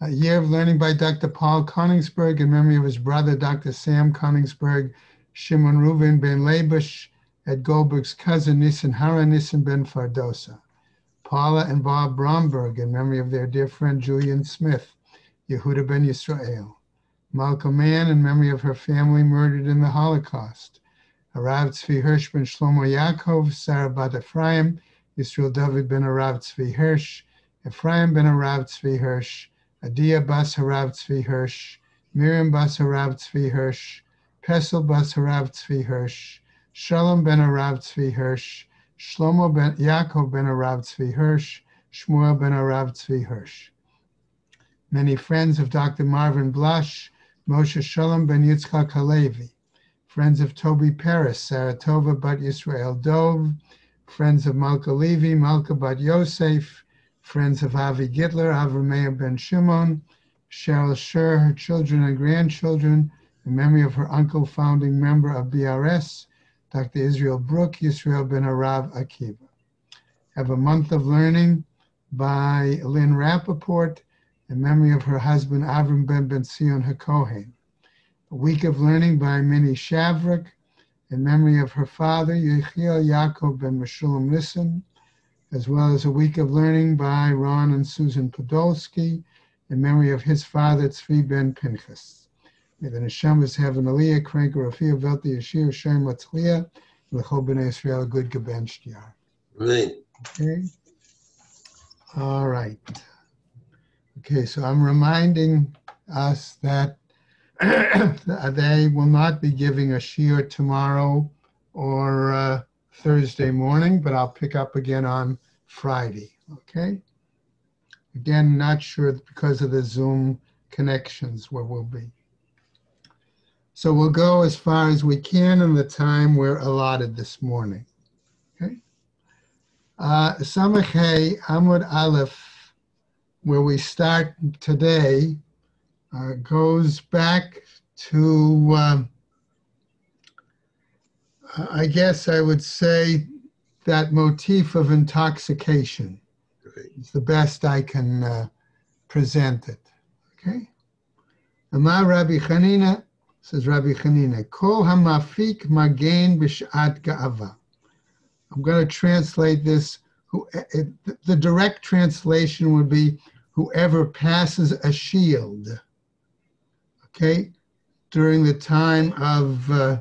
A year of learning by Dr. Paul Koningsberg in memory of his brother, Dr. Sam Koningsberg, Shimon Reuven ben Labush, Ed Goldberg's cousin, Nissen Hara Nissen ben Fardosa. Paula and Bob Bromberg in memory of their dear friend Julian Smith, Yehuda ben Yisrael. Malcolm Mann in memory of her family murdered in the Holocaust. Arav Tzvi Hirsch ben Shlomo Yaakov, Sarah Bat Ephraim, Yisrael David ben Arav Tzvi Hirsch, Ephraim ben Arav Tzvi Hirsch, Adia bas Harav Tzvi Hirsch, Miriam bas Harav Tzvi Hirsch, Pesel bas Harav Tzvi Hirsch, Shalom ben Arav Tzvi Hirsch, Shlomo ben Yaakov ben Arav Tzvi Hirsch, Shmuel ben Arav Tzvi Hirsch. Many friends of Dr. Marvin Blush, Moshe Shalom ben Yitzchak Halevi, friends of Toby Paris, Saratova bat Yisrael Dov, friends of Malka Levi, Malka bat Yosef, friends of Avi Gitler, Avrameir ben Shimon, Cheryl Sher, her children and grandchildren, in memory of her uncle, founding member of BRS, Dr. Israel Brook, Yisrael ben Arav Akiva. Have a month of learning by Lynn Rappaport in memory of her husband, Avram ben Ben Sion HaKohen. A week of learning by Minnie Shavrik in memory of her father, Yechiel Yaakov ben Meshulam Nissen, as well as a week of learning by Ron and Susan Podolsky in memory of his father, Tzvi ben Pinchas. May the neshamas have an aliyah, crank, or afia, velti, yashir, shem, latzliya, l'chol b'nei Israel, good gebencht yar. Right. Okay. All right. Okay, so I'm reminding us that they will not be giving a shiur tomorrow or uh, Thursday morning, but I'll pick up again on Friday. Okay. Again, not sure because of the Zoom connections where we'll be. So we'll go as far as we can in the time we're allotted this morning. Okay. Uh, Samachay Amud Aleph, where we start today, uh, goes back to, um, I guess I would say, that motif of intoxication. It's the best I can uh, present it. Okay. Amar Rabbi Chanina, says Rabbi Chanina, Kol hamafik magen b'shat ga'ava. I'm going to translate this. Who, it, the direct translation would be whoever passes a shield. Okay, during the time of, uh,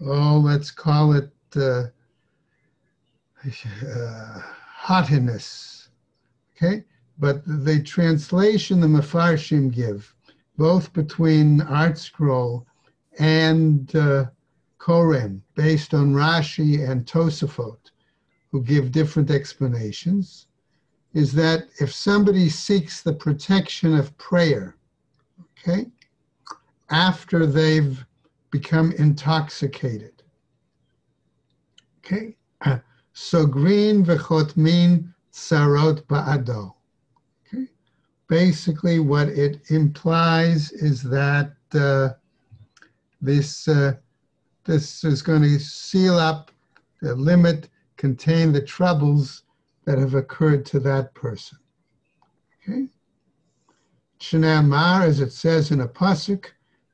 oh, let's call it uh, uh, haughtiness. Okay, but the translation the Mefarshim give, both between ArtScroll and uh, Koren, based on Rashi and Tosafot, who give different explanations, is that if somebody seeks the protection of prayer, okay, after they've become intoxicated, okay, so green v'chotmin sarot ba'ado. Okay, basically what it implies is that uh, this uh, this is going to seal up, the limit, contain the troubles that have occurred to that person. Okay? Shnamar, as it says in a pasuk,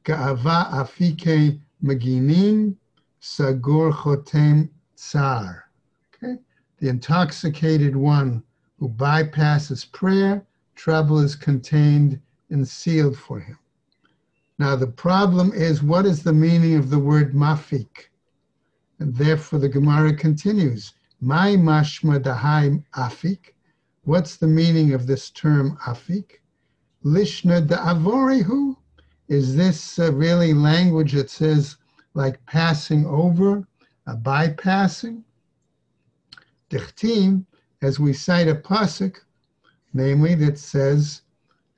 Ga'ava afike maginim sagur chotem tsar. Okay? The intoxicated one who bypasses prayer, trouble is contained and sealed for him. Now, the problem is what is the meaning of the word mafik? And therefore, the Gemara continues, My mashma dahai afik. What's the meaning of this term afik? Lishna da'avorihu. Is this uh, really language that says like passing over, a bypassing? Dichtim, as we cite a pasuk, namely that says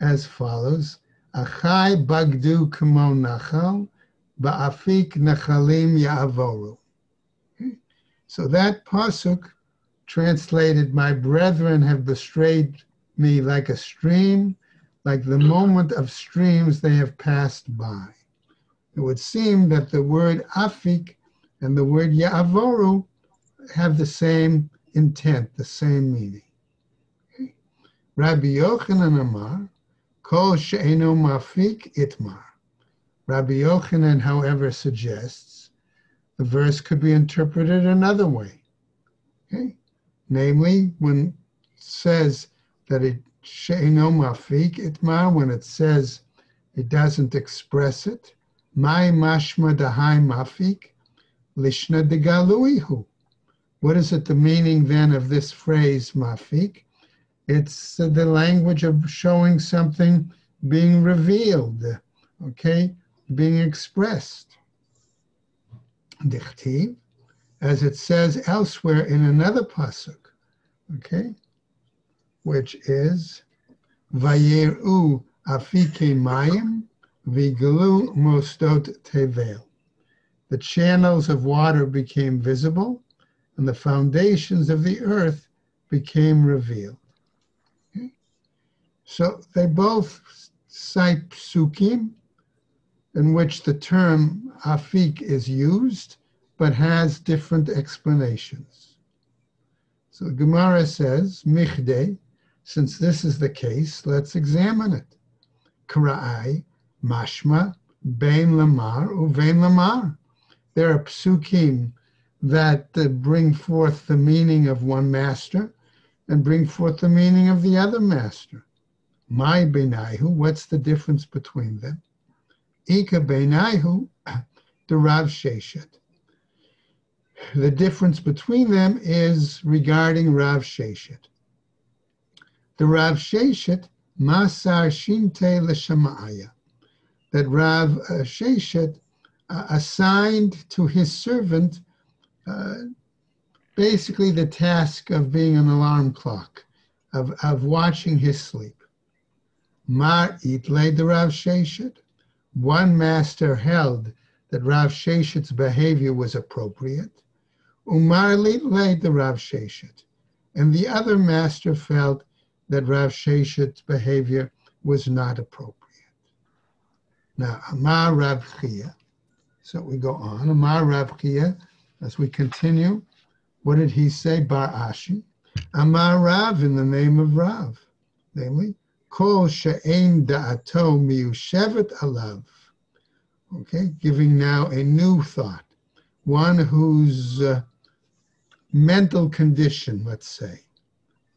as follows, Achai bagdu kamo nachal, ba'afik nachalim ya'avoru. So that pasuk translated, my brethren have bestrayed me like a stream, like the moment of streams they have passed by. It would seem that the word afik and the word ya'avoru have the same intent, the same meaning. Rabbi Yochanan Amar, Kol she'enu mafik itmar. Rabbi Yochanan, however, suggests the verse could be interpreted another way. Okay? Namely, when it says that it she'enu mafik itmar, when it says it doesn't express it, my mashma dahai mafik, lishna degaluihu. What is it the meaning then of this phrase, mafik? It's the language of showing something being revealed, okay, being expressed. Dichtiv, as it says elsewhere in another pasuk, okay, which is Vayeru afike mayim viglu mostot tevel. The channels of water became visible, and the foundations of the earth became revealed. So they both cite psukim in which the term afik is used, but has different explanations. So Gemara says, Michdei, since this is the case, let's examine it. Kra'ai, mashma, bein lamar, uvein lamar. There are psukim that uh, bring forth the meaning of one master and bring forth the meaning of the other master. My Benaihu, what's the difference between them? Ika Benaihu, the Rav Sheshet. The difference between them is regarding Rav Sheshet. The Rav Sheshet, Masar Shinte L'Shama'aya, that Rav uh, Sheshet uh, assigned to his servant uh, basically the task of being an alarm clock, of, of watching his sleep. Mar Itle the Rav Sheshet. One master held that Rav Sheshet's behavior was appropriate. Umar Litle the Rav Sheshet. And the other master felt that Rav Sheshet's behavior was not appropriate. Now, Amar Rav Chia. So we go on. Amar Rav Chia, as we continue, what did he say? Bar Ashi. Amar Rav in the name of Rav, namely, Kol she'ein da'ato miyushevet alav. Okay, giving now a new thought, one whose uh, mental condition, let's say,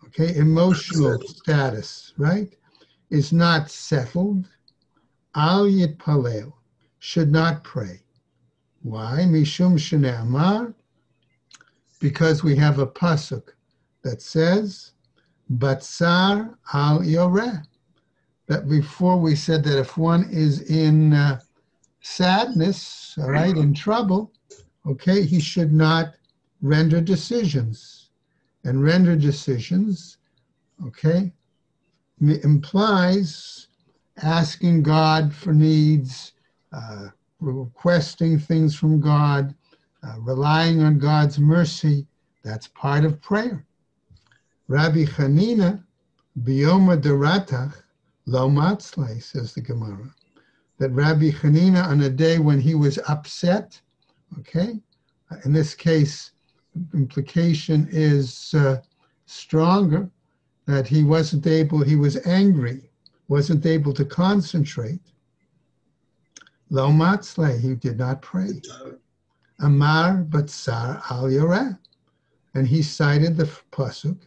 okay, emotional status, right, is not settled. Al yitpalel, should not pray. Why? Mishum shene'amar, because we have a pasuk that says, Batsar al Yoreh. That before we said that if one is in uh, sadness, all right, in trouble, okay, he should not render decisions. And render decisions, okay, implies asking God for needs, uh, requesting things from God, uh, relying on God's mercy. That's part of prayer. Rabbi Chanina, Bioma Deratach, Lo Matzlai, says the Gemara, that Rabbi Chanina, on a day when he was upset, okay, in this case, implication is uh, stronger, that he wasn't able, he was angry, wasn't able to concentrate. Lo Matzlai, he did not pray. Amar Batsar al Yoreh. And he cited the pasuk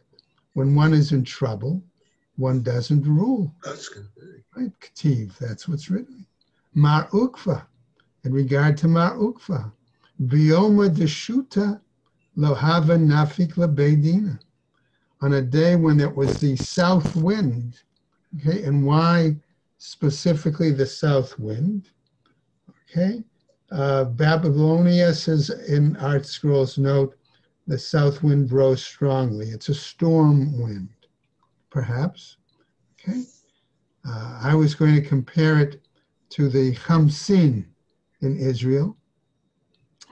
when one is in trouble, one doesn't rule. That's good. Right, Kativ, that's what's written. Mar Ukva, in regard to Mar Ukva, Bioma Deshuta Lohava Nafik Labedina, on a day when it was the south wind. Okay, and why specifically the south wind? Okay, uh, Babylonia says in ArtScrolls note, the south wind blows strongly. It's a storm wind, perhaps. Okay. Uh, I was going to compare it to the Hamsin in Israel.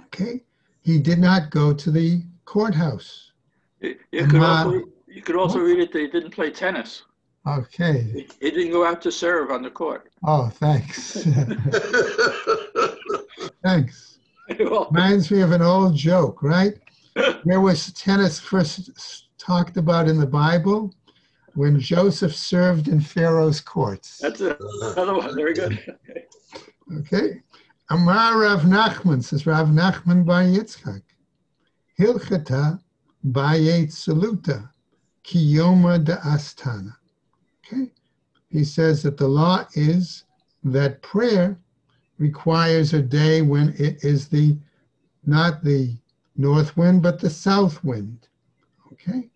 Okay. He did not go to the courthouse. You, you could also, you could also read it that he didn't play tennis. Okay. He, he didn't go out to serve on the court. Oh, thanks. thanks. Reminds me of an old joke, right? Where was tennis first talked about in the Bible? when Joseph served in Pharaoh's courts. That's another one. Very good. Okay. Amar Rav Nachman, says Rav Nachman Bar Yitzchak. Hilchata Bayet Saluta Kiyoma de Astana. Okay. He says that the law is that prayer requires a day when it is the not the north wind but the south wind. Okay.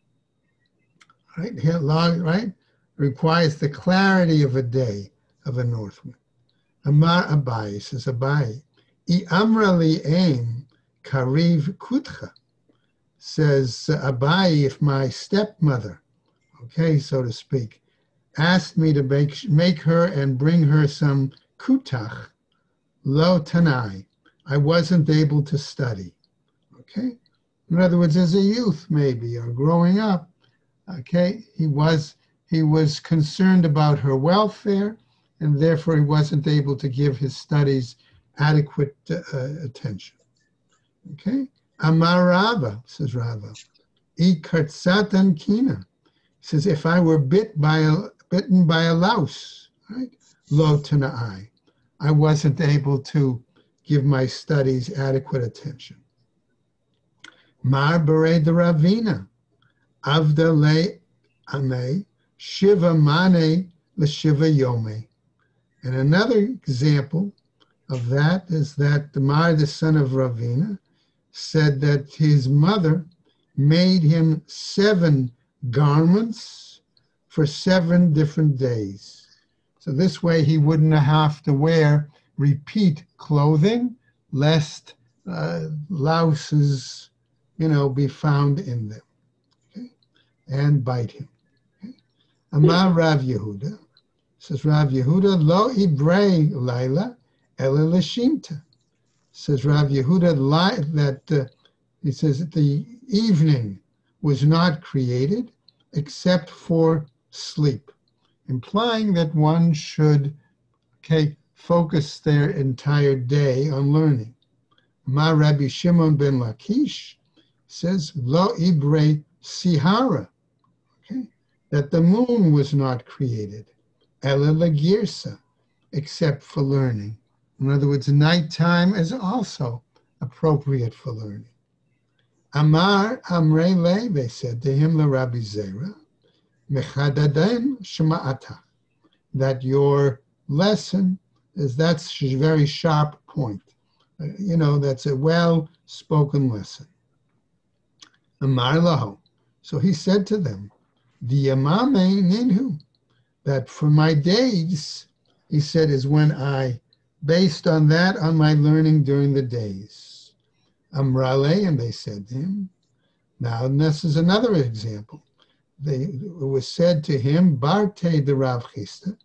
Right here, law right requires the clarity of a day of a north wind. Amar Abai says Abai, I amra li aim kariv kutcha. Says Abai, if my stepmother, okay, so to speak, asked me to make, make her and bring her some kutach, lo tanai, I wasn't able to study. Okay? In other words, as a youth maybe, or growing up, okay, he was he was concerned about her welfare and therefore he wasn't able to give his studies adequate uh, attention. Okay? Amar Rava, says Rava, I kina. Says, if I were bit by a, bitten by a louse, right? Lo tana'ai. I wasn't able to give my studies adequate attention. Mar bere de ravina. Avda le ame. Shiva mane le shiva yome. And another example of that is that the Mar, the son of Ravina, said that his mother made him seven garments for seven different days. So this way he wouldn't have to wear repeat clothing, lest uh, louses, you know, be found in them okay? and bite him. Amar Rav Yehuda, says Rav Yehuda, lo ibrei laila ela lashimta. Says Rav Yehuda that uh, he says that the evening was not created except for sleep, implying that one should okay focus their entire day on learning. Ma Rabbi Shimon ben Lakish says lo ibrei sihara, okay, that the moon was not created Ela Girsa, except for learning. In other words, nighttime is also appropriate for learning. Amar Amre Le, they said to him, the Rabbi Zera, Mechadadem Shema'ata, that your lesson is that's a very sharp point. Uh, you know, that's a well spoken lesson. Amar Lahu. So he said to them, the Diyamame Ninhu, that for my days, he said, is when I based on that on my learning during the days. Amrale, and they said to him, now this is another example. They, it was said to him, Barte the Rav Chisda,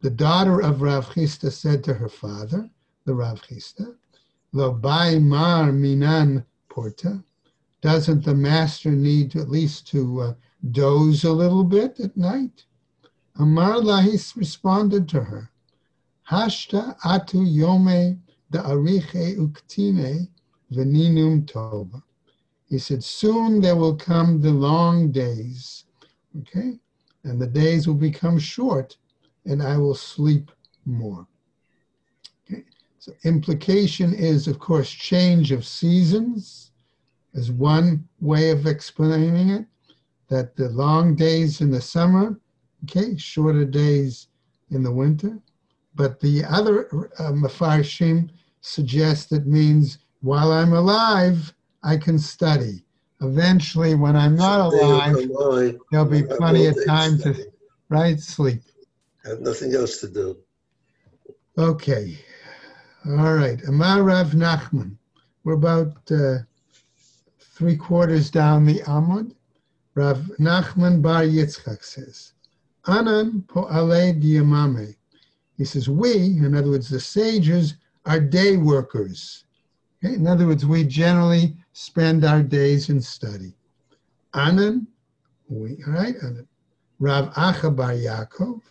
the daughter of Rav Chisda said to her father, the Rav Chisda, Lo bai mar minan porta, doesn't the master need to, at least to uh, doze a little bit at night? Amar Lahis responded to her, Hashta atu yome da ariche uktine veninum tova. He said, soon there will come the long days, okay? And the days will become short, and I will sleep more. Okay, so implication is, of course, change of seasons is one way of explaining it, that the long days in the summer okay, shorter days in the winter. But the other uh, Mefarshim suggest it means while I'm alive, I can study. Eventually, when I'm not alive, there'll be plenty of time to, right, sleep. I have nothing else to do. Okay. All right. Amar Rav Nachman. We're about uh, three quarters down the Amud. Rav Nachman Bar Yitzchak says, Anan po'ale diamame. He says, we, in other words, the sages, are day workers. Okay? In other words, we generally spend our days in study. Anan, we, all right, Anan. Rav Acha Bar Yaakov,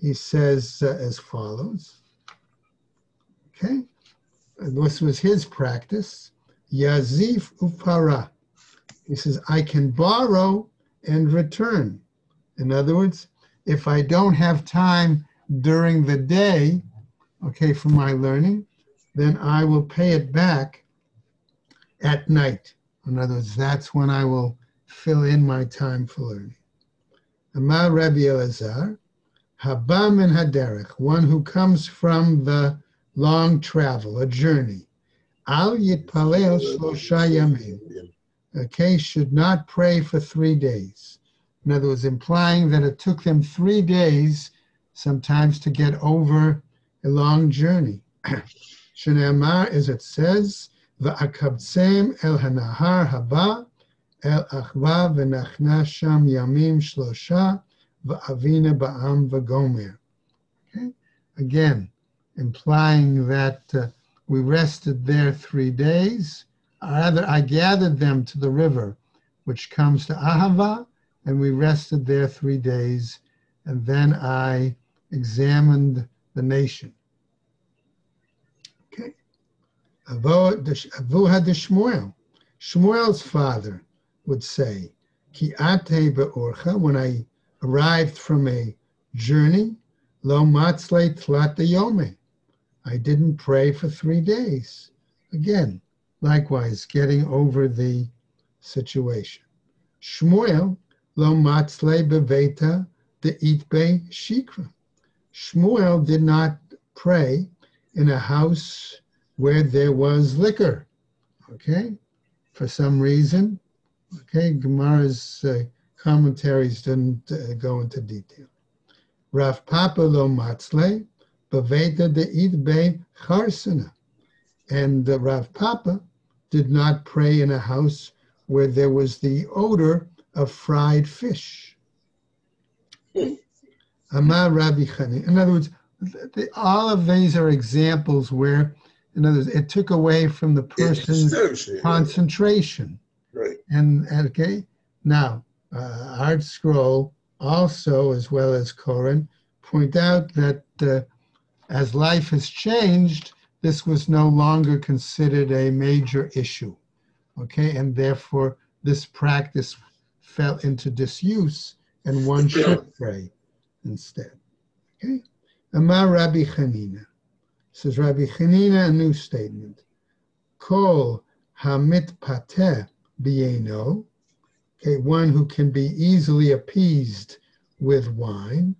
he says uh, as follows. Okay, this was his practice. Yazif upara. He says, I can borrow and return. In other words, if I don't have time during the day, okay, for my learning, then I will pay it back at night. In other words, that's when I will fill in my time for learning. Amar Rabbi Elazar, Habam and Haderech, one who comes from the long travel, a journey. Al Yitpalel Shlosha Yamim. Okay, should not pray for three days. In other words, implying that it took them three days sometimes to get over a long journey. Shneamar, as it says, Va'akabtsem el hanahar haba el achva v'nachna sham yamim shlosha va'avina ba'am v'gomer. Okay, again, implying that uh, we rested there three days. Rather, I gathered them to the river, which comes to Ahava, and we rested there three days, and then I examined the nation. Okay. Avuha de Shmuel. Shmuel's father would say, Ki ate be'orcha, when I arrived from a journey, lo matzle tlat yome. I didn't pray for three days. Again, likewise, getting over the situation. Shmuel lo matzle beveta de itbe shikra. Shmuel did not pray in a house where there was liquor. Okay, for some reason. Okay, Gemara's uh, commentaries didn't uh, go into detail. Rav Papa lo matzle beveta de itbe charsana. And uh, Rav Papa did not pray in a house where there was the odor of fried fish. Amar Rabbi Chani. In other words, the, all of these are examples where, in other words, it took away from the person's concentration. Right. And, okay, now, uh, ArtScroll also, as well as Koren, point out that uh, as life has changed, this was no longer considered a major issue. Okay, and therefore this practice fell into disuse, and one should pray instead. Okay? Amar Rabbi Hanina. Says Rabbi Hanina, a new statement. Kol hamit pateh bieno. Okay, one who can be easily appeased with wine.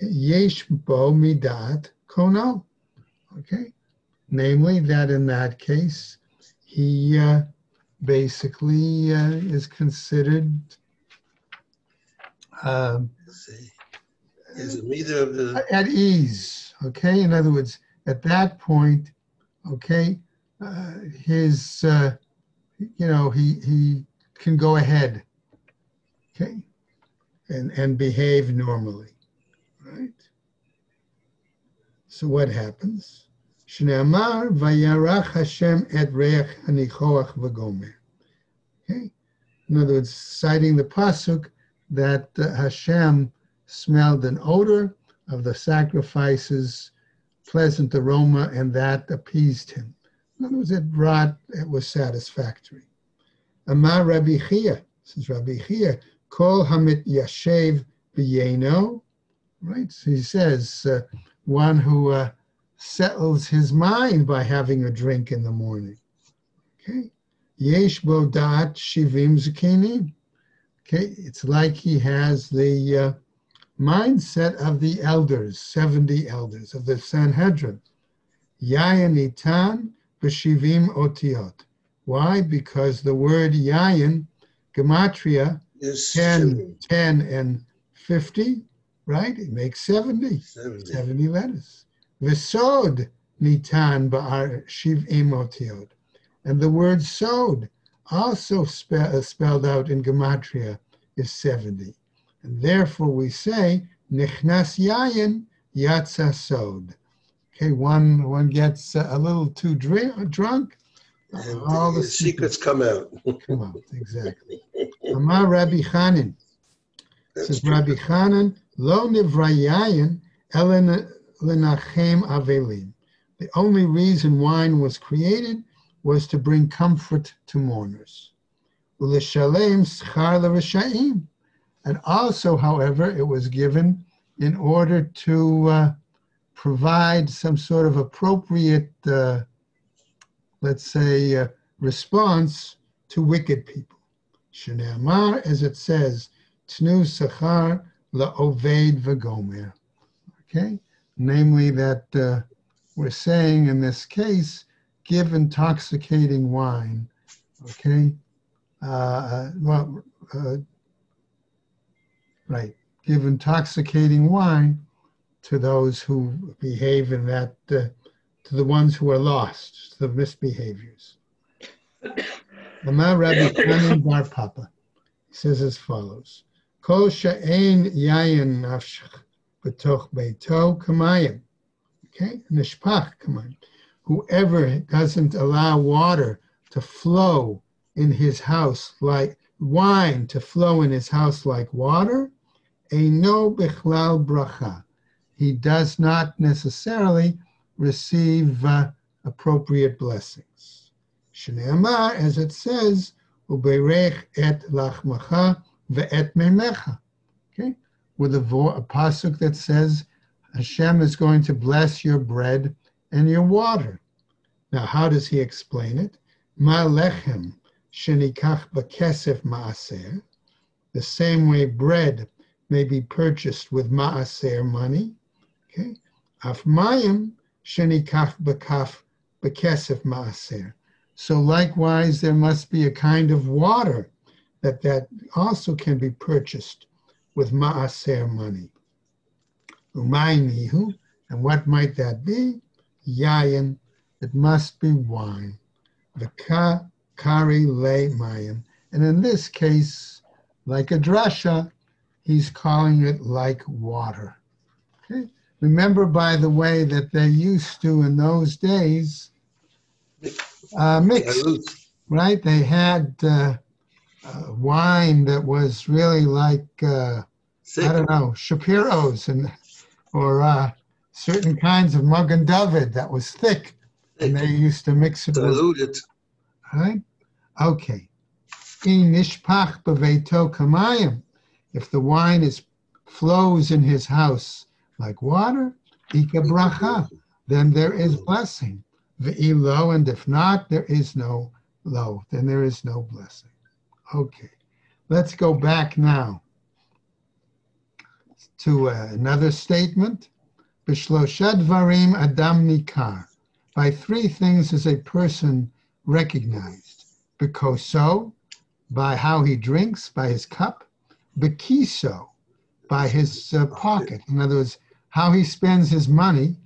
Yesh bo midat kono. Okay, namely that in that case he uh, basically uh, is considered. See. Is it neither of the, at ease. Okay, in other words, at that point, okay, uh, his, uh, you know, he he can go ahead, okay, and and behave normally, right? So what happens? Shneamar vayarach Hashem et reach hanichoach v'gomer. Okay, in other words, citing the pasuk that Hashem smelled an odor of the sacrifices, pleasant aroma, and that appeased him. In other words, it brought, it was satisfactory. Amar Rabbi Chia, says Rabbi Chia, Kol Hamit Yashev B'yeno, right? So he says, uh, one who uh, settles his mind by having a drink in the morning. Okay? Yesh Bodat Shivim Zakinim. Okay, it's like he has the uh, mindset of the elders, 70 elders of the Sanhedrin. Yayin itan b'shivim otiot. Why? Because the word yayin, gematria, is 10, 10 and 50, right? It makes 70, 70. 70 letters. Vesod nitan ba'ar shivim otiot. And the word sod, also spe- uh, spelled out in gematria, is 70. And therefore we say, Nichnas Yayin Yatsa Sod. Okay, one one gets a little too dr- drunk. And all the secrets come out. come out. Exactly. Amar Rabbi Chanin. Says true. Rabbi Chanan, Lo Nivra Yayin Elen Lenachem Avelim. The only reason wine was created was to bring comfort to mourners. And also, however, it was given in order to uh, provide some sort of appropriate, uh, let's say, uh, response to wicked people. Shneamar, as it says, Tnu Sachar La'oved Vagomer. Okay? Namely, that uh, we're saying in this case, give intoxicating wine. Okay? Uh, well, uh, right. Give intoxicating wine to those who behave in that, uh, to the ones who are lost, the misbehaviors. Amar Rabbi Chanan Bar Papa says as follows: Kol she'ein yayin nafshach b'toch beito kamayim. Okay, nishpach kamayim. Whoever doesn't allow water to flow in his house like wine to flow in his house like water, eino bichlal bracha. He does not necessarily receive uh, appropriate blessings. Shneamar, as it says, uberech et lachmacha ve'et memecha. Okay, with a, vo- a pasuk that says Hashem is going to bless your bread and your water. Now, how does he explain it? Ma lechem shenikach b'kesef ma'aser. The same way bread may be purchased with ma'aser money. Okay, af mayim shenikach b'kaf b'kesef ma'aser. So likewise, there must be a kind of water that that also can be purchased with ma'aser money. Umaynihu, and what might that be? Yayin, it must be wine. The ka kari le mayim. And in this case, like a drasha, he's calling it like water. Okay? Remember, by the way, that they used to in those days uh, mix, right? They had uh, uh, wine that was really like uh, I don't know Shapiro's and or uh, certain kinds of Magen David that was thick, and they used to mix it with Diluted. Right? Okay. In nishpach beveito kamayim. If the wine is flows in his house like water, ika bracha, then there is blessing. Ve'ilo, and if not, there is no lo, then there is no blessing. Okay. Let's go back now to uh, another statement. Bishlosha dvarim adam nikar. By three things is a person recognized. Bekoso, by how he drinks, by his cup. Bekiso, by his uh, pocket. In other words, how he spends his money.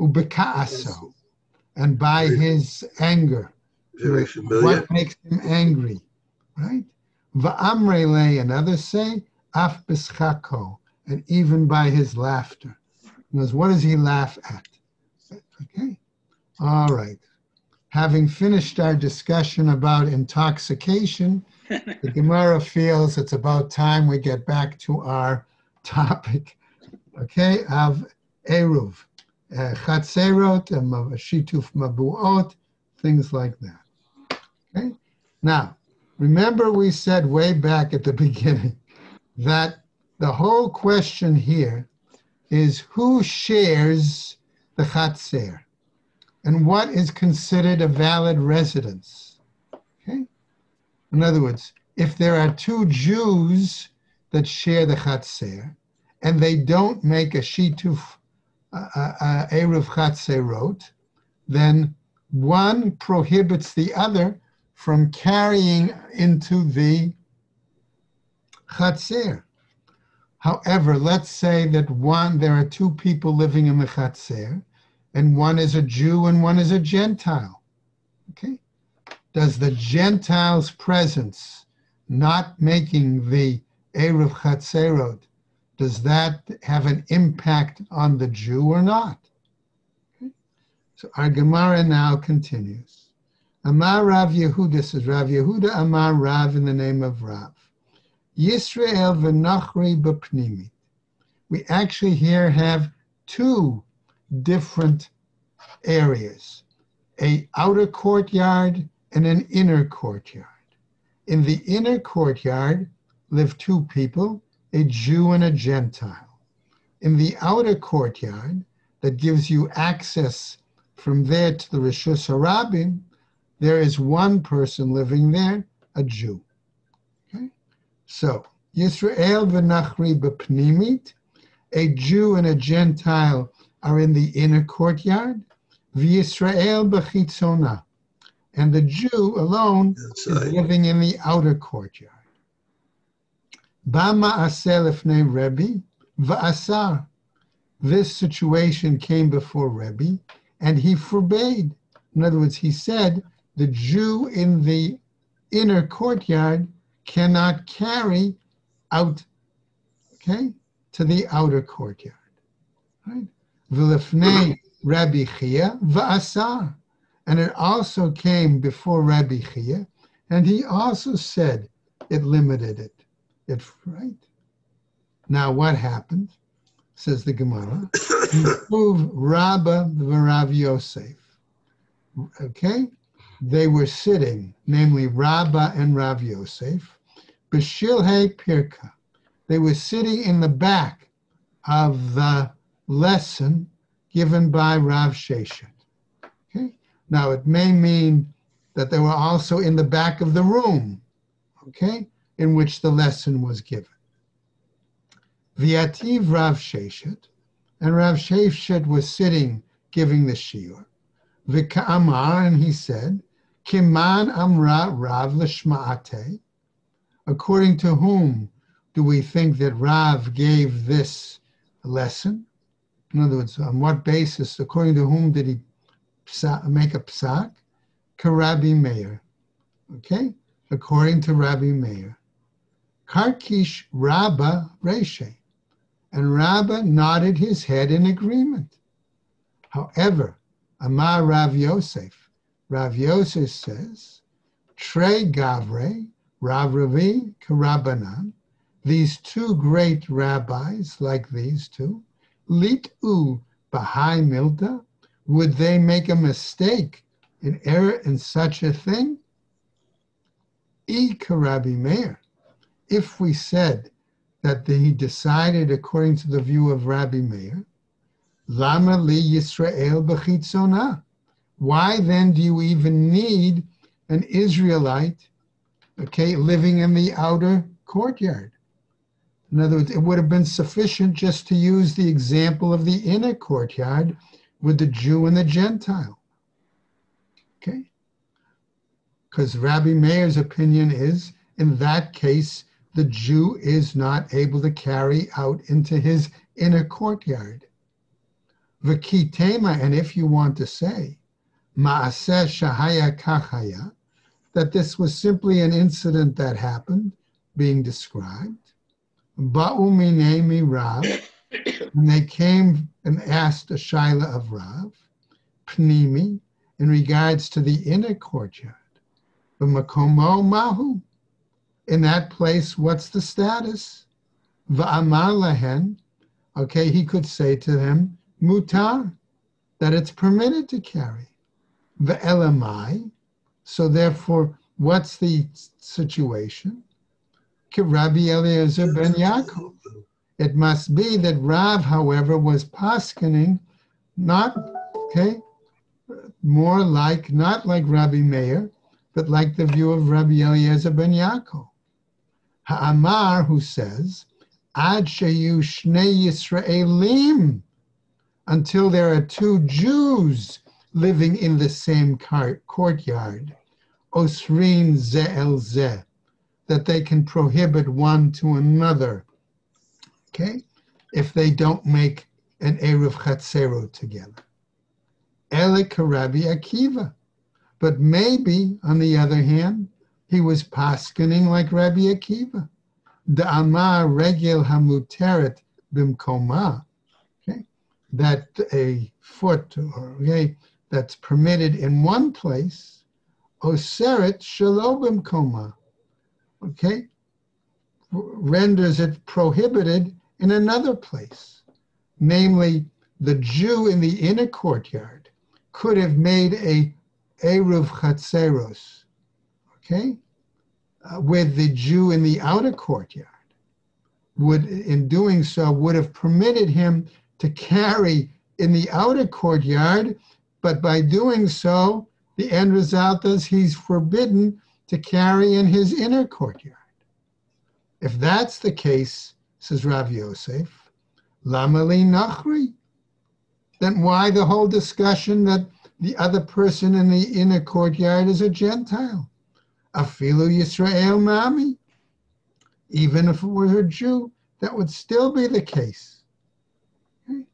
Ubekaaso, and by his anger. What makes him angry, right? Va'amrele, and others say, af bischako, and even by his laughter. What does he laugh at? Okay, all right. Having finished our discussion about intoxication, the Gemara feels it's about time we get back to our topic, okay, of Eruv, uh, Chatzerot, Shituf Mavuot, things like that. Okay, now remember we said way back at the beginning that the whole question here is who shares the Chatzer and what is considered a valid residence. Okay? In other words, if there are two Jews that share the Chatzer and they don't make a Shituf uh, Eruv Chatzerot, then one prohibits the other from carrying into the Chatzer. However, let's say that one, there are two people living in the Chatzer, and one is a Jew and one is a Gentile. Okay? Does the Gentile's presence not making the Erev Chatzerot, does that have an impact on the Jew or not? Okay? So our Gemara now continues. Amar Rav Yehuda says, Rav Yehuda Amar Rav in the name of Rav. Yisrael v'nachri b'pnimi. We actually here have two different areas, a outer courtyard and an inner courtyard. In the inner courtyard live two people, a Jew and a Gentile. In the outer courtyard that gives you access from there to the Rishus Harabim, there is one person living there, a Jew. So, Yisrael v'nachri b'pnimit, a Jew and a Gentile are in the inner courtyard, v'Yisrael b'chitzona, and the Jew alone is living in the outer courtyard. Bama Rebbe va'asar. This situation came before Rebbe, and he forbade. In other words, he said the Jew in the inner courtyard cannot carry out, okay, to the outer courtyard. Right? Rabbi Chia va'asar. And it also came before Rabbi Chia, and he also said it limited it. It right. Now what happened? Says the Gemara. Move Rabba v'Rav Yosef. Okay, they were sitting, namely Rabba and Rav Yosef, B'shilhei Pirka. They were sitting in the back of the lesson given by Rav Sheshet. Okay, now it may mean that they were also in the back of the room, okay, in which the lesson was given. V'yativ Rav Sheshet, and Rav Sheshet was sitting giving the shiur. V'ka'amar, and he said, Kiman amra Rav l'shma'ate. According to whom do we think that Rav gave this lesson? In other words, on what basis, according to whom did he make a psak? Karabi Meir. Okay? According to Rabbi Meir. Karkish Rabba Reshe. And Rabba nodded his head in agreement. However, Amar Rav Yosef, Rav Yosef says, Tre Gavre, Rav Ravi, Karabanan, these two great rabbis, like these two, Litu Bahai Milta, would they make a mistake, an error in such a thing? E Karabi Meir. If we said that he decided according to the view of Rabbi Meir, Lama li Yisrael b'chitzona. Why then do you even need an Israelite, okay, living in the outer courtyard? In other words, it would have been sufficient just to use the example of the inner courtyard with the Jew and the Gentile. Okay? Because Rabbi Meir's opinion is, in that case, the Jew is not able to carry out into his inner courtyard. V'kitema, and if you want to say, ma'aseh shahaya kachaya, that this was simply an incident that happened, being described. Ba'u minei Rav, and they came and asked a shaila of Rav, pnimi, in regards to the inner courtyard. B'makomo mahu, in that place, what's the status? Va'amar lahen, okay, he could say to them, mutar, that it's permitted to carry. Ve'elamai, so therefore, what's the situation? Rabbi Eliezer ben Yaakov. It must be that Rav, however, was paskening, not, okay, more like, not like Rabbi Meir, but like the view of Rabbi Eliezer ben Yaakov. Ha'amar, who says, Ad sheyu shnei Yisraelim, until there are two Jews living in the same courtyard, osrin ze el ze, that they can prohibit one to another, okay, if they don't make an Erev Chatzero together. Elik Rabbi Akiva. But maybe, on the other hand, he was paskening like Rabbi Akiva. Amar Regel Hamuteret Bimkoma, okay, that a foot or okay, that's permitted in one place, Oseret Shalom Bimkoma, okay, renders it prohibited in another place. Namely, the Jew in the inner courtyard could have made a Eruv Chatzeros, okay, uh, with the Jew in the outer courtyard. would, in doing so, would have permitted him to carry in the outer courtyard, but by doing so, the end result is he's forbidden to carry in his inner courtyard. If that's the case, says Rav Yosef, Lamali Nachri, then why the whole discussion that the other person in the inner courtyard is a Gentile? Afilu Yisrael Mami. Even if it were a Jew, that would still be the case. Okay?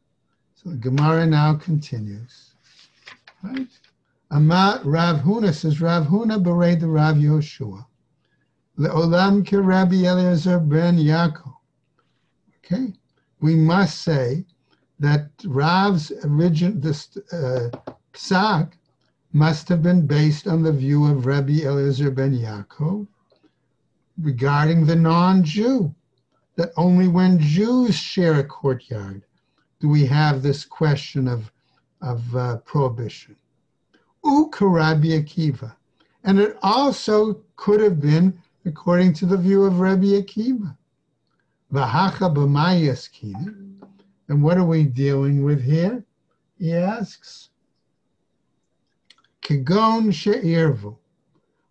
So the Gemara now continues. Right? Amat Rav Huna says Rav Huna bereid the Rav Yoshua. Le'olam ke Rabbi Eliezer ben Yaakov. Okay, we must say that Rav's origin, this uh, psak, must have been based on the view of Rabbi Eliezer ben Yaakov regarding the non-Jew, that only when Jews share a courtyard do we have this question of, of uh, prohibition. Ukarabi Akiva. And it also could have been according to the view of Rabbi Akiva. Vahacha b'mayaskina. And what are we dealing with here? He asks. Kigon she'irvu.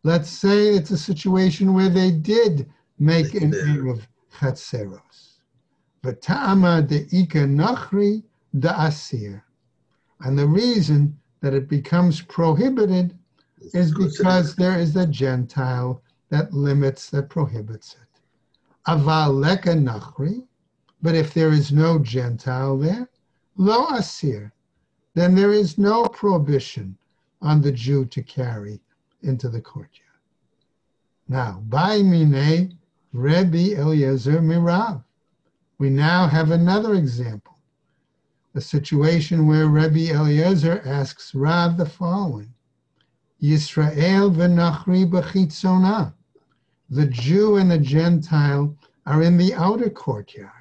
Let's say it's a situation where they did make an Eruv Chatzeros. V'ta'ama de'ika nachri da'asir. And the reason that it becomes prohibited is because there is a Gentile that limits, that prohibits it. Aval leka nachri, but if there is no Gentile there, lo asir, then there is no prohibition on the Jew to carry into the courtyard. Now, by mine Rebbe Eliezer Mirav, we now have another example, a situation where Rabbi Eliezer asks Rav the following: Yisrael v'nachri b'chitzonah. The Jew and the Gentile are in the outer courtyard.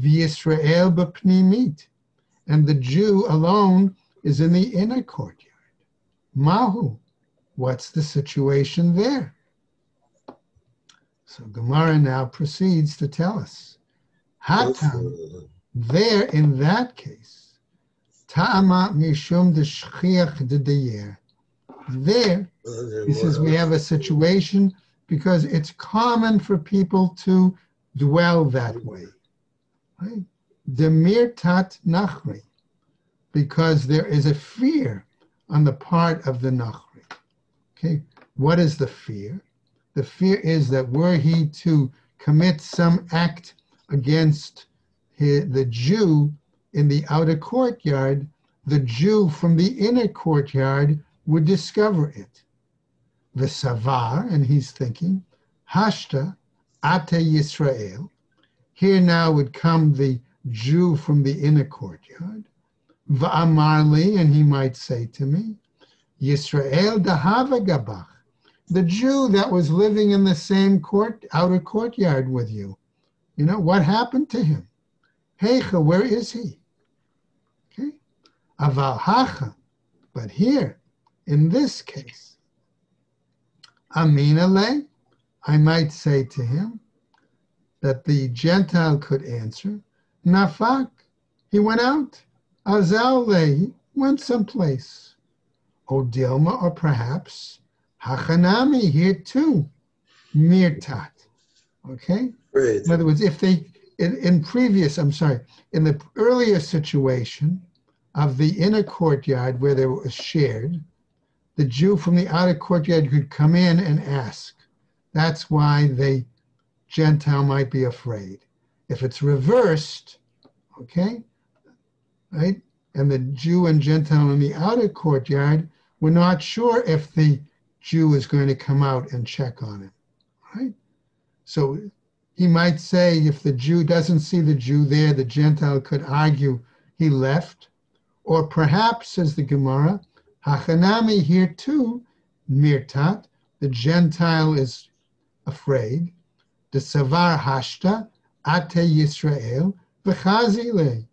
V'Yisrael b'pnimit. And the Jew alone is in the inner courtyard. Mahu. What's the situation there? So Gemara now proceeds to tell us. Hatam, there in that case, Ta'ama mishum de de There, he says we have a situation because it's common for people to dwell that way. Right? Demir tat nachri, because there is a fear on the part of the nachri. Okay, what is the fear? The fear is that were he to commit some act against the Jew in the outer courtyard, the Jew from the inner courtyard would discover it the Savar, and he's thinking, Hashta Ate Yisrael. Here now would come the Jew from the inner courtyard. Va'amarli, and he might say to me, Yisrael dahava gabach, the Jew that was living in the same court, outer courtyard with you. You know, what happened to him? Heicha, where is he? Okay. Aval hacha, but here, in this case, Aminale, I might say to him that the Gentile could answer, Nafak, he went out. Azale, he went someplace. Odilma, or perhaps Hachanami here too. Mirtat. Okay? Great. In other words, if they, in, in previous, I'm sorry, in the earlier situation of the inner courtyard where they were shared, the Jew from the outer courtyard could come in and ask. That's why the Gentile might be afraid. If it's reversed, okay, right, and the Jew and Gentile in the outer courtyard, we're not sure if the Jew is going to come out and check on him, right? So he might say if the Jew doesn't see the Jew there, the Gentile could argue he left. Or perhaps, says the Gemara, Hachanami here too, mirtat, the Gentile is afraid. The savar hashta, ate Yisrael, v'chazile,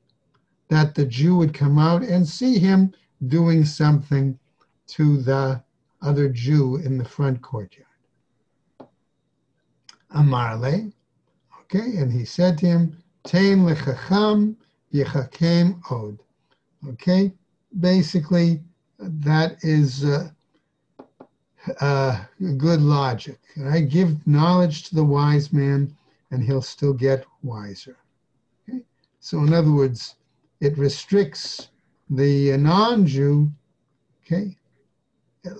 that the Jew would come out and see him doing something to the other Jew in the front courtyard. Amarle, Okay, and he said to him, Tain lechacham yechakem od. Okay, basically, that is uh, uh, good logic. I give knowledge to the wise man, and he'll still get wiser. Okay? So, in other words, it restricts the non-Jew, okay,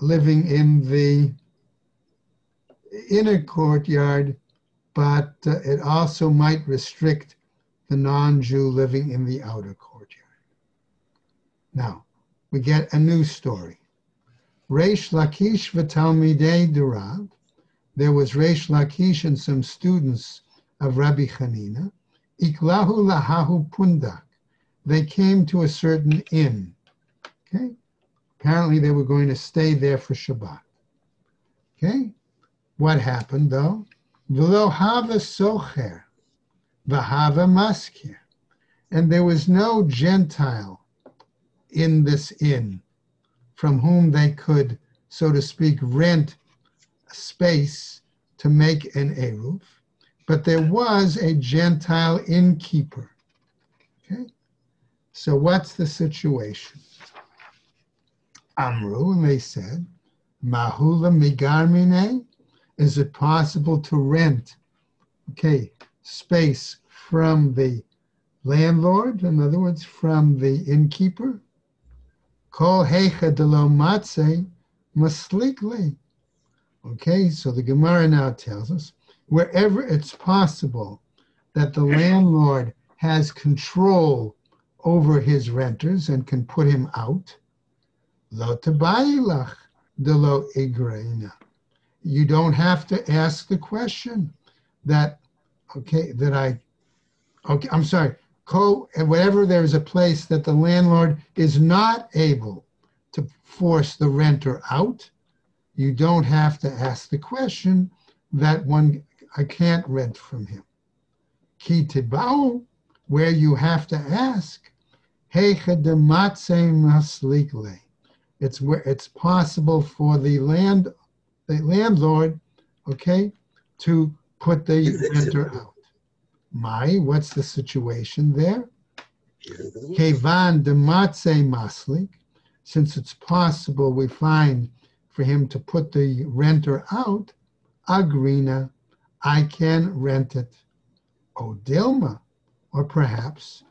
living in the inner courtyard, but uh, it also might restrict the non-Jew living in the outer courtyard. Now, we get a new story. Reish Lakish v'talmidei derav. There was Reish Lakish and some students of Rabbi Hanina. Iklahu lahahu pundak. They came to a certain inn. Okay? Apparently they were going to stay there for Shabbat. Okay? What happened though? V'lo hava socher, v'hava maskir. And there was no Gentile in this inn from whom they could, so to speak, rent space to make an Eruv, but there was a Gentile innkeeper. Okay? So what's the situation? Amru, and they said, Mahula migarmine, is it possible to rent, okay, space from the landlord, in other words, from the innkeeper? Kol hecha de lo matze maslikle. Okay, so the Gemara now tells us wherever it's possible that the landlord has control over his renters and can put him out, lo tabayilach de lo igreina. You don't have to ask the question that, okay, that I, okay, I'm sorry, co, wherever there's a place that the landlord is not able to force the renter out, you don't have to ask the question that one, I can't rent from him. Ki tibau, where you have to ask, hey it's where it's possible for the land, the landlord, okay, to put the renter out. My, what's the situation there? Kevan dematze maslik, since it's possible we find for him to put the renter out, agrina, I can rent it. O Dilma, or perhaps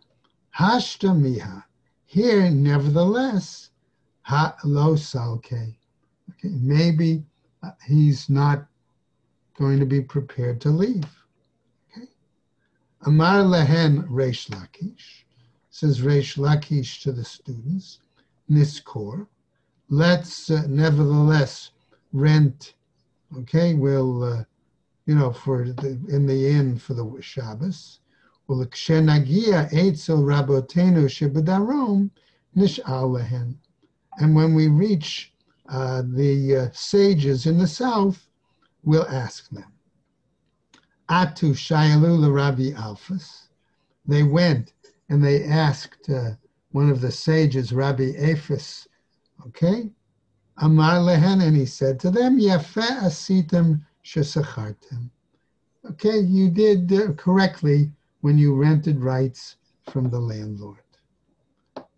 hashta miha. Here, nevertheless, ha lo salke. Okay, maybe he's not going to be prepared to leave. Amar lehen Reish Lakish, says Reish Lakish to the students, Niskor, let's uh, nevertheless rent, okay, we'll, uh, you know, for the, in the inn for the Shabbos. Well, kshenagia etzel rabotenu shebadarom nish'al lehen. And when we reach uh, the uh, sages in the south, we'll ask them. Atu Shayalu Rabbi Alphas. They went and they asked uh, one of the sages, Rabbi Ephus, okay? Amar lehen, and he said to them, Yafe asitem shesachartem. Okay, you did uh, correctly when you rented rights from the landlord.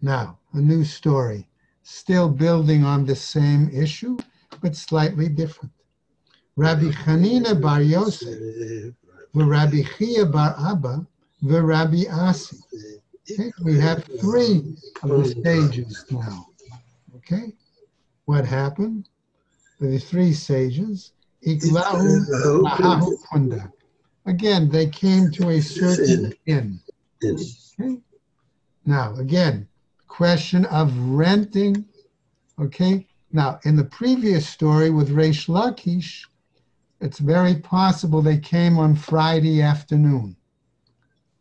Now, a new story, still building on the same issue, but slightly different. Rabbi Hanina Bar Yosef Rabbi Chia Bar Abba, Rabbi Asi. Okay? We have three of the sages now. Okay? What happened? The three sages, Again, they came to a certain end. Okay? Now, again, question of renting. Okay? Now, in the previous story with Reish Lakish, it's very possible they came on Friday afternoon,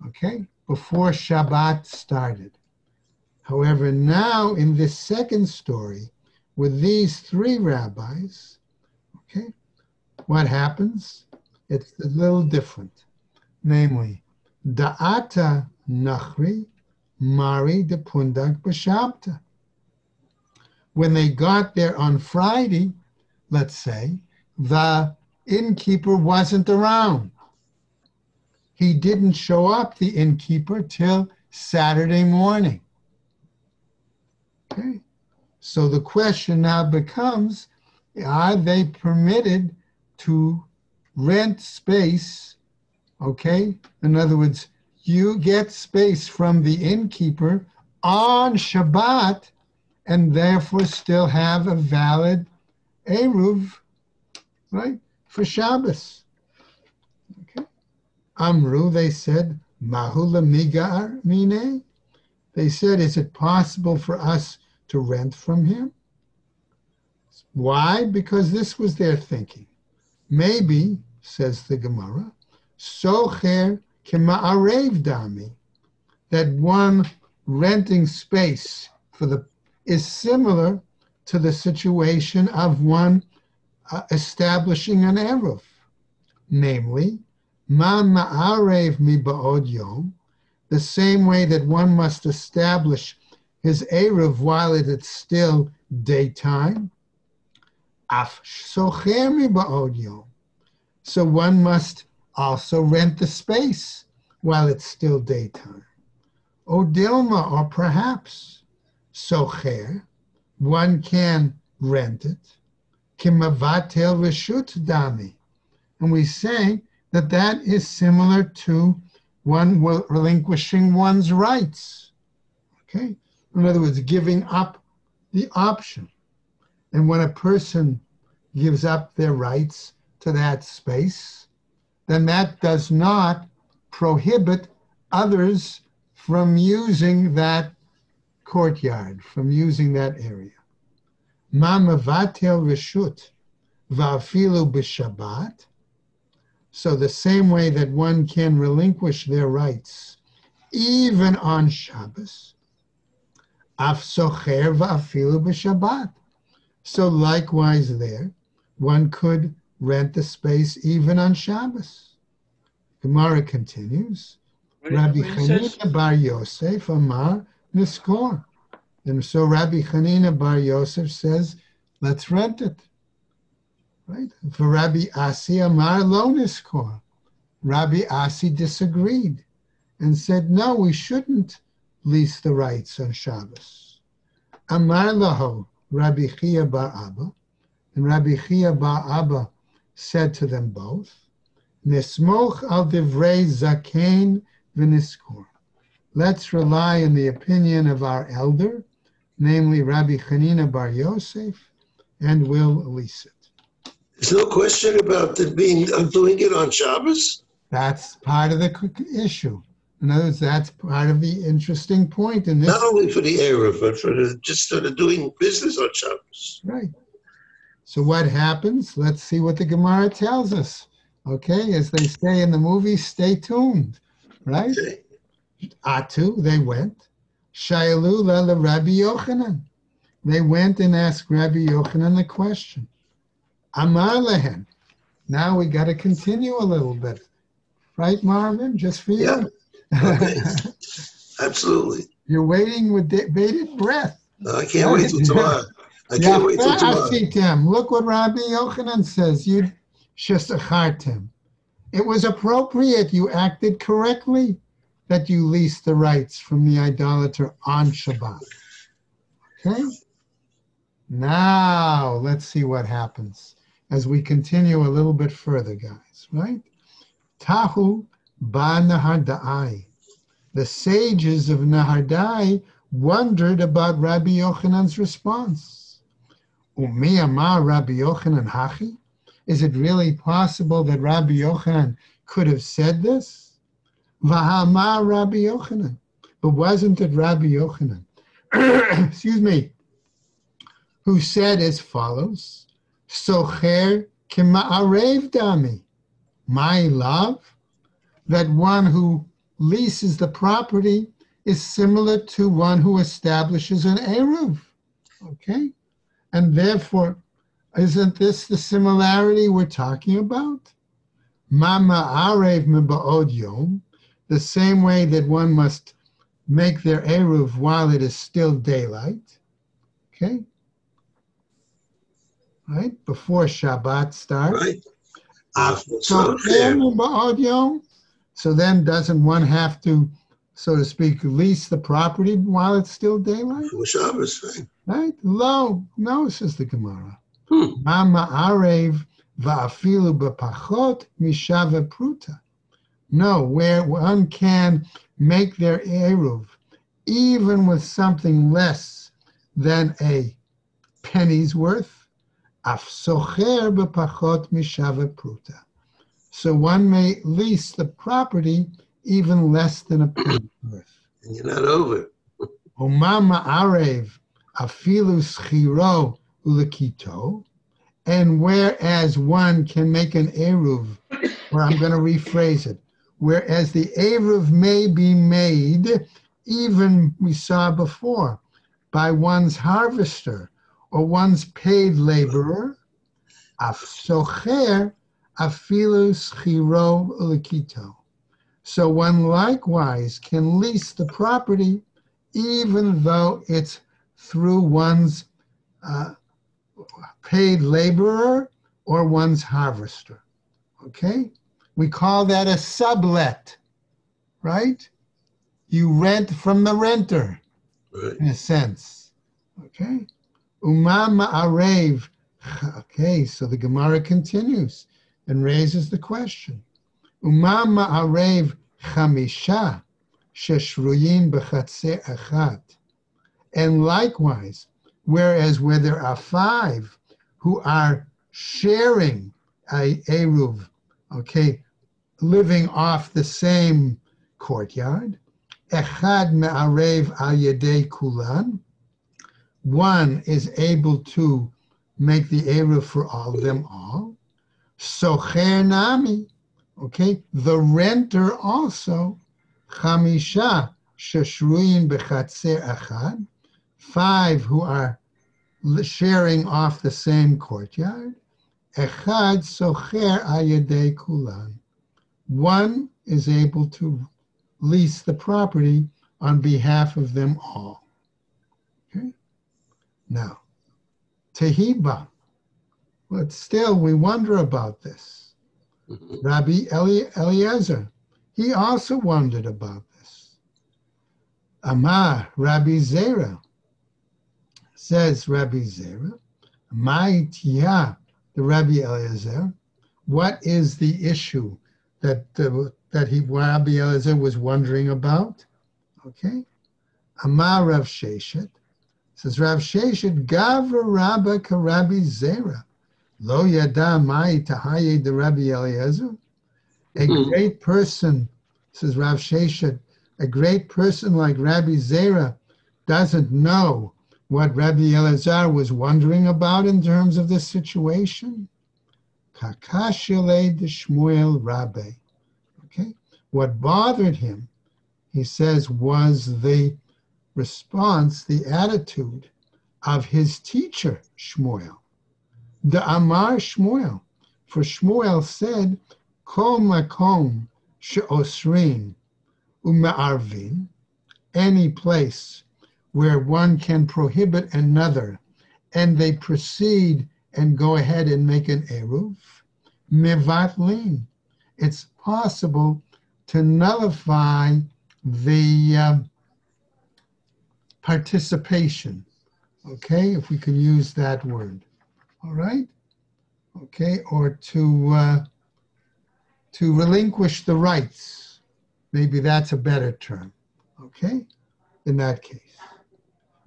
okay, before Shabbat started. However, now in this second story, with these three rabbis, okay, what happens? It's a little different. Namely, Da'ata Nachri Mari de Pundak Bashabta. When they got there on Friday, let's say, the innkeeper wasn't around. he didn't show up, the innkeeper, till Saturday morning. Okay. So the question now becomes are they permitted to rent space? Okay. In other words, you get space from the innkeeper on Shabbat and therefore still have a valid Eruv, right, for Shabbos. Okay. Amru, they said, Mahula migar mine. They said, is it possible for us to rent from him? Why? Because this was their thinking. Maybe, says the Gemara, socher dami, that one renting space for the is similar to the situation of one uh, establishing an eruv, namely, ma ma'arev mi yom, the same way that one must establish his eruv while it is still daytime. Af socher mi yom. So one must also rent the space while it's still daytime. O Dilma, or perhaps socher, one can rent it. Kimavatel reshut dami. And we say that that is similar to one relinquishing one's rights. Okay? In other words, giving up the option. And when a person gives up their rights to that space, then that does not prohibit others from using that courtyard, from using that area. Mamavatel reshut vafilu b'shabbat. So the same way that one can relinquish their rights, even on Shabbos, af vafilu b'shabbat. So likewise there, one could rent the space even on Shabbos. Gemara continues. Rabbi Chanina Bar Yosef Amar Niskor. And so Rabbi Chanina Bar Yosef says, let's rent it. Right? For Rabbi Asi Amar Lo Niskor. Rabbi Asi disagreed and said, no, we shouldn't lease the rights on Shabbos. Amar Laho, Rabbi Chia Bar Abba. And Rabbi Chia Bar Abba said to them both, Nismoch al divrei zaken v'niskor. Let's rely on the opinion of our elder, namely Rabbi Chanina Bar Yosef, and we'll lease it. There's no question about it being doing it on Shabbos. That's part of the issue. In other words, that's part of the interesting point in this. Not only for the Eruv, but for the, just for the doing business on Shabbos. Right. So what happens? Let's see what the Gemara tells us. Okay, as they say in the movie, stay tuned. Right? Okay. Ah, Atu, they went. Shailu la Rabbi Yochanan. They went and asked Rabbi Yochanan the question. Amar lehen. Now we got to continue a little bit. Right, Marvin? Just for you. Yeah. Okay. Absolutely. You're waiting with bated breath. No, I can't wait till tomorrow. I can't wait till tomorrow. Look what Rabbi Yochanan says. You shesachartem. It was appropriate. You acted correctly that you leased the rights from the idolater on Shabbat. Okay? Now, let's see what happens as we continue a little bit further, guys, right? Tahu ba Nahardai. The sages of Nahardai wondered about Rabbi Yochanan's response. Umi Rabbi Yochanan hachi? Is it really possible that Rabbi Yochanan could have said this? Vahama Rabbi Yochanan. But wasn't it Rabbi Yochanan, excuse me, who said as follows, Socher kema'arev dami, my love, that one who leases the property is similar to one who establishes an Eruv. Okay? And therefore, isn't this the similarity we're talking about? Mama arev miba'od yom, the same way that one must make their eruv while it is still daylight. Okay? Right? Before Shabbat starts. Right. Ah, so, So then doesn't one have to, so to speak, lease the property while it's still daylight? Shabbos, right? Right? Lo, no, says the Gemara. Hmm. Mama arev va'afilu b'pachot mishava pruta. No, where one can make their eruv even with something less than a penny's worth. Af socher b'pachot mishava pruta. So one may lease the property even less than a penny worth. And you're not over. Umama arev afilu schiro ulekito. And whereas one can make an eruv, or I'm going to rephrase it, whereas the eruv may be made, even we saw before, by one's harvester or one's paid laborer, af socher afilu schiro ulekito. So one likewise can lease the property even though it's through one's uh, paid laborer or one's harvester. Okay? We call that a sublet, right? You rent from the renter, Right. in a sense. Okay? Umama arev. Okay, so the Gemara continues and raises the question. Arev chamisha sheshruyin b'chatze achat. And likewise, whereas where there are five who are sharing a eruv, okay, living off the same courtyard, echad me'arev al yedei kulan, one is able to make the eruv for all of them all. Socher nami, okay, the renter also, chamisha sheshruyin b'chatzer achad, five who are sharing off the same courtyard. Echad socher ayadei kulan. One is able to lease the property on behalf of them all. Okay. Now, Tehiba. But still, we wonder about this. Mhm. Rabbi Eli- Eliezer, he also wondered about this. Amar, Rabbi Zera, says Rabbi Zera, my tia, the Rabbi Eliezer, what is the issue that uh, that he Rabbi Eliezer was wondering about? Okay, Amar Rav Sheshet says Rav Sheshet Gavra Rabba Rabbi Zera Lo Yada Mai Tahaye the Rabbi Eliezer. A Hmm. great person, says Rav Sheshet, a great person like Rabbi Zera doesn't know what Rabbi Elazar was wondering about in terms of this situation. Kakashile de Shmuel Rabbe. Okay. What bothered him, he says, was the response, the attitude of his teacher, Shmuel. The Amar Shmuel. For Shmuel said, Kol makom she'osrin u'ma'arvin, any place where one can prohibit another, and they proceed and go ahead and make an eruv, mevatlin. It's possible to nullify the um, participation. Okay, if we can use that word. All right. Okay, or to uh, to relinquish the rights. Maybe that's a better term. Okay, in that case.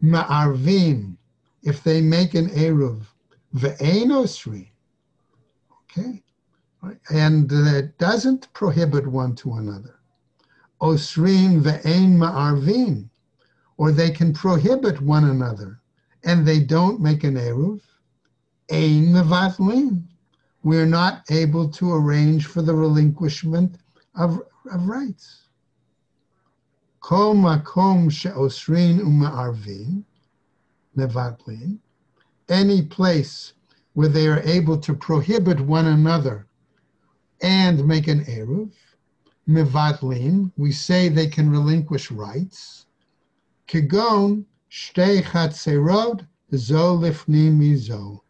Ma'arvin, if they make an eruv, ve'enosri, okay, and that doesn't prohibit one to another. Osrin ve'ein ma'arvin, or they can prohibit one another, and they don't make an eruv. Ein mevatlin, we're not able to arrange for the relinquishment of, of rights. Kol makom she'osrin uma'arvin, mevatlin, any place where they are able to prohibit one another and make an eruv, mevatlin, we say they can relinquish rights. Kigon shtei chatzerot zo lifni mizo,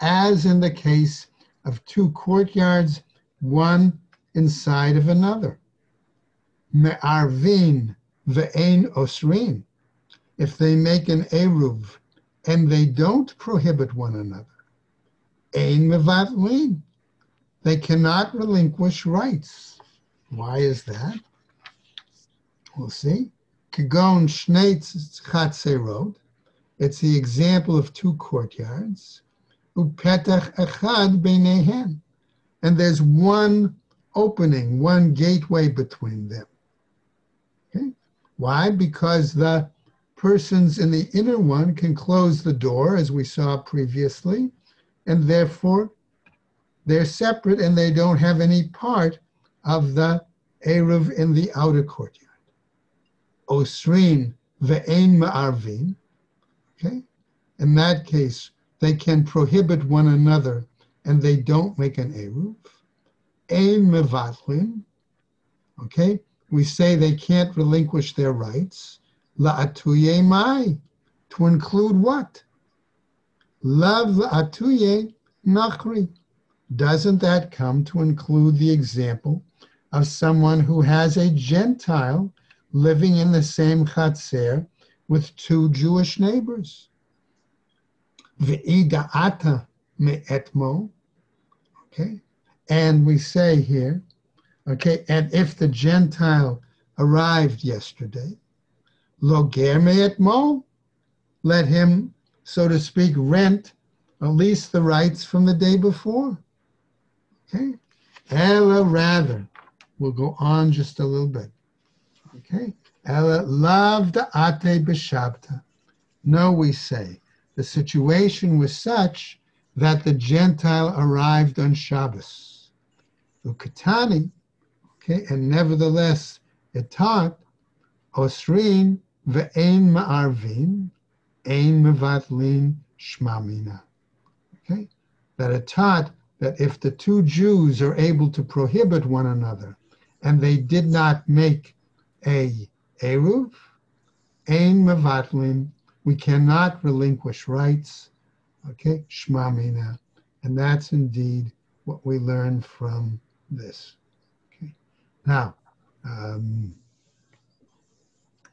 as in the case of two courtyards, one inside of another. me'arvin ve'ein osrin, if they make an eruv and they don't prohibit one another, ein mevatlin, they cannot relinquish rights. Why is that? We'll see. Kagon Schneitz Chatzerot. It's the example of two courtyards. Upetach Echad Beinehen. And there's one opening, one gateway between them. Okay? Why? Because the persons in the inner one can close the door, as we saw previously, and therefore they're separate and they don't have any part of the Eruv in the outer courtyard. Osrin ve'ein ma'arvin. Okay? In that case, they can prohibit one another and they don't make an Eruv. Ein mevatlin. Okay? We say they can't relinquish their rights. La'atuye mai. To include what? Love la'atuye nachri. Doesn't that come to include the example of someone who has a Gentile living in the same chatzer with two Jewish neighbors? Ve'ida'ata me'etmo. Okay. And we say here, okay, and if the Gentile arrived yesterday, lo loger me'etmo, let him, so to speak, rent at least the rights from the day before. Okay? Ella rather, we'll go on just a little bit. Okay? Ella loved ate b'shabta. No, we say, the situation was such that the Gentile arrived on Shabbos. Ukatani, okay, and nevertheless it taught Osrin ve'ein ma'arvin, ein mevatlin shmamina. Okay, that it taught that if the two Jews are able to prohibit one another and they did not make a Eruv, Ein Mevatlin, we cannot relinquish rights. Okay, Shmamina. And that's indeed what we learn from this. Okay, now, um,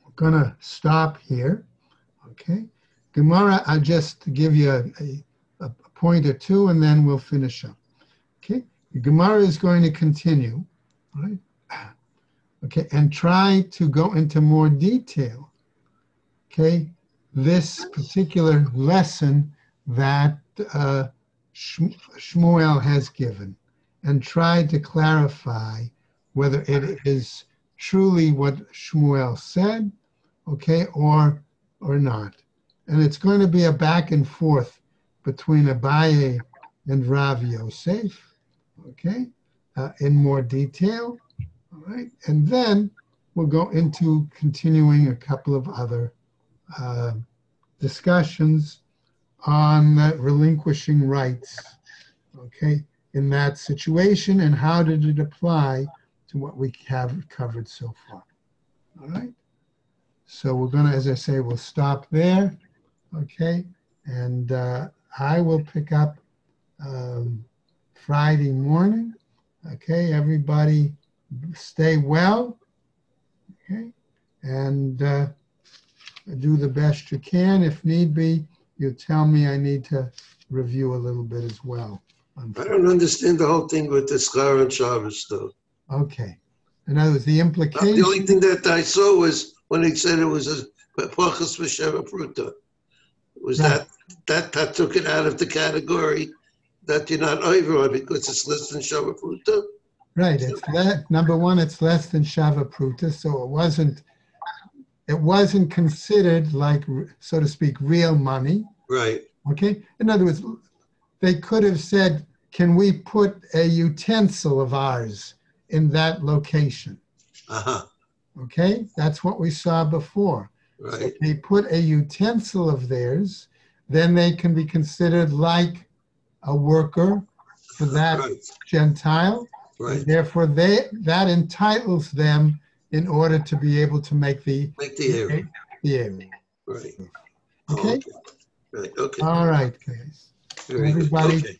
we're going to stop here. Okay, Gemara, I'll just give you a, a a point or two, and then we'll finish up. Okay, Gemara is going to continue, right? Okay, and try to go into more detail. Okay, this particular lesson that uh, Shmuel has given, and try to clarify whether it is truly what Shmuel said, okay, or or not. And it's going to be a back and forth between Abaye and Rav Yosef, okay, uh, in more detail, all right, and then we'll go into continuing a couple of other uh, discussions on relinquishing rights, okay, in that situation and how did it apply to what we have covered so far, all right? So we're gonna, as I say, we'll stop there, okay, and uh, I will pick up um, Friday morning. Okay, everybody stay well. Okay, and uh, do the best you can. If need be, you tell me I need to review a little bit as well. I don't understand the whole thing with the Schar and Shabbos, though. Okay. In other words, the uh, implication. The only thing that I saw was when he said it was a Pachas V'Sheva Pruta. Was Right. that, that, that took it out of the category that you're not over on because it's less than Sheva Pruta? Right, it's le- number one, it's less than Shava Pruta, so it wasn't, it wasn't considered like, so to speak, real money. Right, Okay, in other words, they could have said, can we put a utensil of ours in that location? uh-huh, Okay, that's what we saw before. So right, if they put a utensil of theirs, then they can be considered like a worker for that right, Gentile. right. Therefore, they, that entitles them in order to be able to make the, Make the area, the area. right. Oh, okay, Right, okay. all right, guys. very everybody- Okay.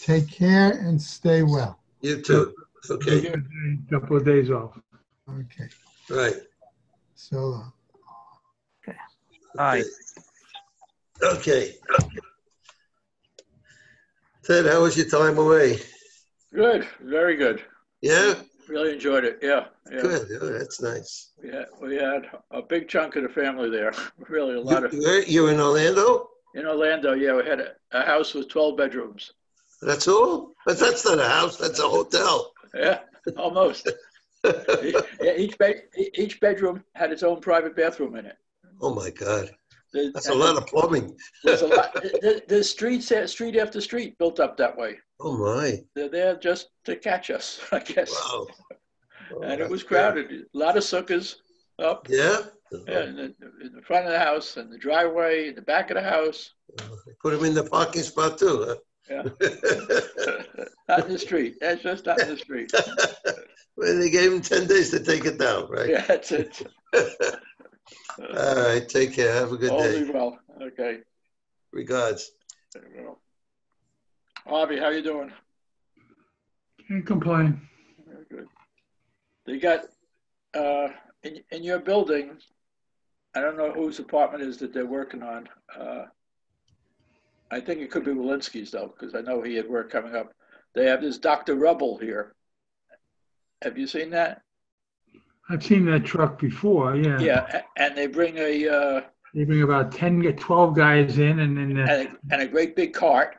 Take care and stay well. You too, okay. A couple of days off. Okay. Right. So long. Aye. Okay. Ted, how was your time away? Good, very good. Yeah? Really enjoyed it. Yeah, yeah. Good. Oh, that's nice. We had, we had a big chunk of the family there. Really, a lot of You- You're you're in Orlando? in Orlando. Yeah, we had a, a house with 12 bedrooms. That's all? But that's not a house, that's a hotel. Yeah, almost. Yeah, each bed, each bedroom had its own private bathroom in it. Oh, my God. That's a lot of plumbing. There's a lot. The, the streets, street after street, built up that way. Oh, my. They're there just to catch us, I guess. Wow. Oh, And it was crowded. A lot of suckers up. Yeah? Yeah, in the, in the front of the house, and the driveway, in the back of the house, Put them in the parking spot too, Yeah. huh? not in the street. That's just not in the street. Well, they gave him 10 days to take it down, right? Yeah, that's it. All right, take care. Have a good All day. be well. Okay. Regards. There we go. How you doing? Can't complain. Very good. They got, uh, in, in your building, I don't know whose apartment is that they're working on. Uh, I think it could be Walensky's though, because I know he had work coming up. They have this Dr. Rubble here. Have you seen that? I've seen that truck before, yeah. Yeah, a- and they bring a, uh, They bring about 10, get 12 guys in and in, uh, and a, and a great big cart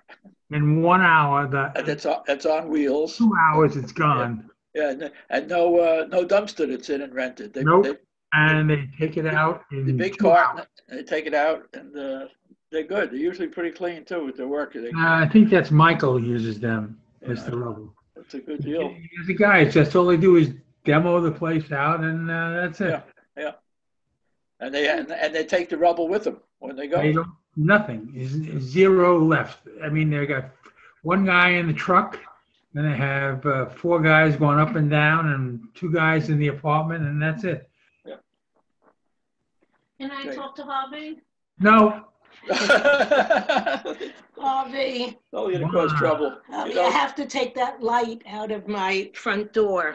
in one hour, the it's, on- it's on wheels. two hours, it's gone. Yeah, and, and no, uh, no dumpster that's in and rented. They, Nope. they, And they take it out in the big two hours. cart, and they take it out, and uh, they're good. They're usually pretty clean too with their work. They, Uh, I think that's Michael who uses them. Mr. Rubble. it's a good deal. The guys, that's all they do is demo the place out and uh, that's it. Yeah. yeah. And they and, and they take the rubble with them when they go. They nothing, is zero left. I mean, they got one guy in the truck, then they have uh, four guys going up and down and two guys in the apartment and that's it. Can I Okay. talk to Harvey? No, Harvey, oh, you're gonna cause trouble. Harvey, You know? I have to take that light out of my front door.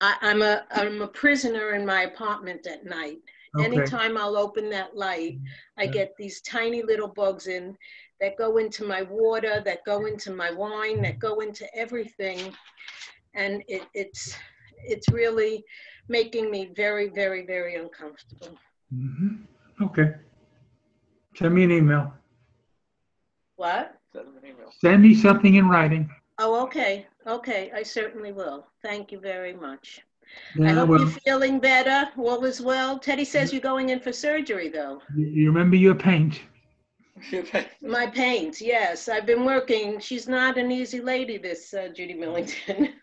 I, I'm a, I'm a prisoner in my apartment at night. okay, Anytime I'll open that light, I Yeah. get these tiny little bugs in that go into my water, that go into my wine, that go into everything. And it, it's, it's really making me very, very, very uncomfortable. Mhm. okay. Send me an email. What? Send them an email. Send me something in writing. Oh, okay, okay, I certainly will. Thank you very much. I hope well, you're feeling better, all is well. Teddy says you're going in for surgery, though. you you remember your paint. My paint, yes, I've been working. She's not an easy lady, this uh, Judy Millington.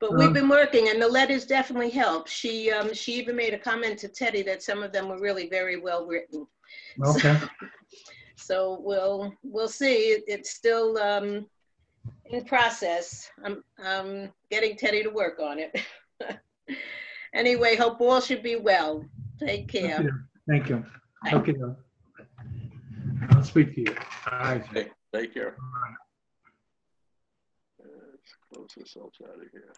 But we've Um, been working, and the letters definitely help. She, um, she even made a comment to Teddy that some of them were really very well written. Okay, So we'll, we'll see. It- It's still um, in process. I'm, I'm getting Teddy to work on it. Anyway, hope all should be well. Take care. thank you. Okay. I'll speak to you. All right. Hey, take care. Let's close this out of here.